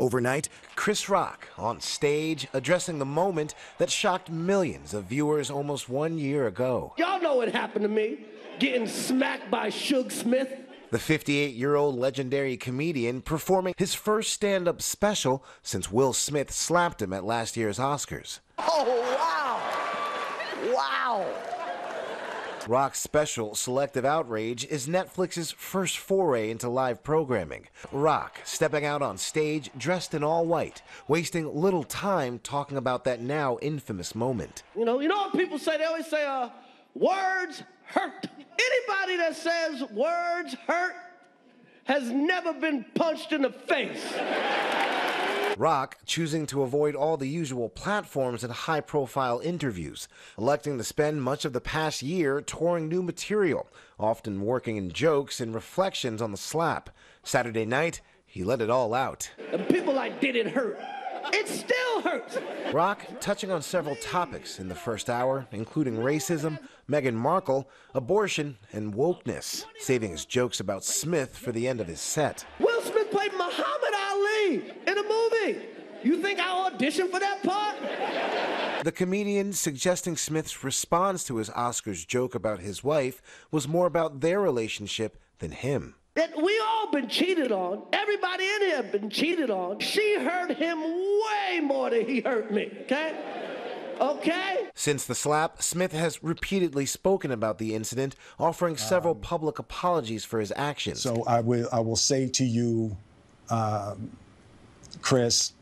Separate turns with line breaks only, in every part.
Overnight, Chris Rock on stage addressing the moment that shocked millions of viewers almost one year ago.
Y'all know what happened to me getting smacked by Suge Smith.
The 58 year old legendary comedian performing his first stand up special since Will Smith slapped him at last year's Oscars.
Oh, wow! Wow!
Rock's special, Selective Outrage, is Netflix's first foray into live programming. Rock stepping out on stage dressed in all white, wasting little time talking about that now infamous moment.
You know, you know what people say? They always say, uh, words hurt. Anybody that says words hurt has never been punched in the face.
Rock choosing to avoid all the usual platforms and high profile interviews, electing to spend much of the past year touring new material, often working in jokes and reflections on the slap. Saturday night, he let it all out.
And people like, did it hurt? It still hurts.
Rock touching on several topics in the first hour, including racism, Meghan Markle, abortion, and wokeness, saving his jokes about Smith for the end of his set.
Will think I auditioned for that part?
The comedian suggesting Smith's response to his Oscars joke about his wife was more about their relationship than him.
That we all been cheated on. Everybody in here been cheated on. She hurt him way more than he hurt me, okay? Okay?
Since the slap, Smith has repeatedly spoken about the incident, offering several public apologies for his actions.
So I will I will say to you, um, Chris,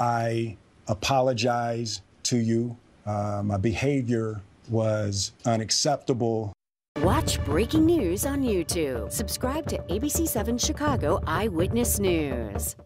I apologize to you. Uh, my behavior was unacceptable.
Watch breaking news on YouTube. Subscribe to ABC7 Chicago Eyewitness News.